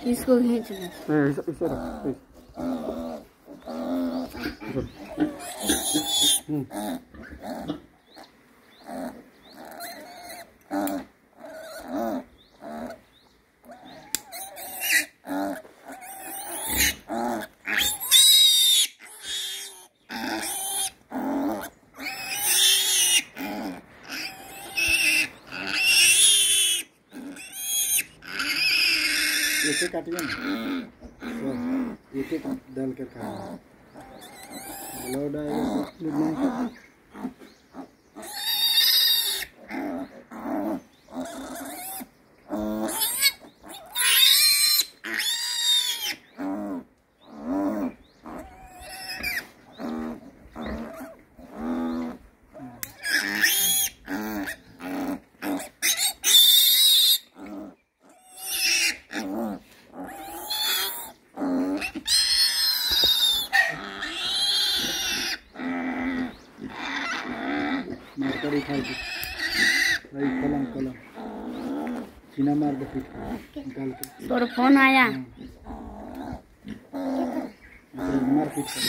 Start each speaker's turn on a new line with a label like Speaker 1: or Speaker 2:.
Speaker 1: He's going
Speaker 2: to hit this. Yeah, he's, he's एक काटिए ना। एक एक डाल कर खाना। ब्लड आएगा मारकर उठाई थी भाई कलम कलम सीना मार दे फिर निकाल के
Speaker 1: तोर फ़ोन आया।
Speaker 2: मार पीट कर